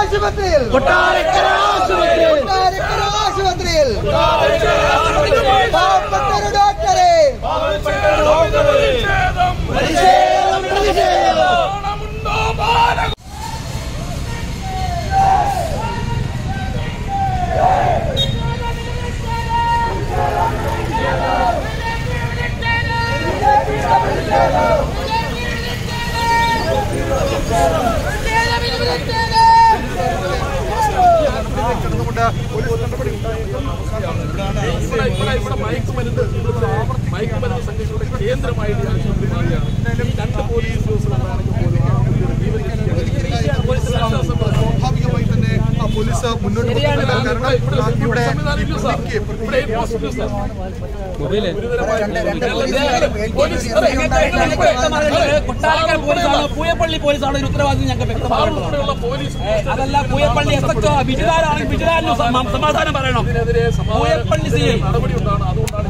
ആശുപത്രിയിൽ. കൊട്ടാരക്കര ഇവിടെ ഇവിടെ ഇവിടെ മയക്കുമരുന്ന് ഇവിടുത്തെ മയക്കുമരുന്ന് സംഘടനയുടെ കേന്ദ്രമായിട്ട് മുന്നോട്ട് കാരണം ഇവിടെ പൂയപ്പള്ളി പോലീസാണ് ഒരു ഉത്തരവാദിത്വം ഞങ്ങൾക്ക് വ്യക്തമായിട്ടുള്ളത് പോലീസ് അതല്ല പൂയപ്പള്ളി എസ് എച്ച് ബിജുലാലാണെങ്കിൽ ബിജുലാലിന് സമാധാനം പറയണം. പൂയപ്പള്ളി സി നടപടി ഉണ്ടാണ് അതുകൊണ്ടാണ്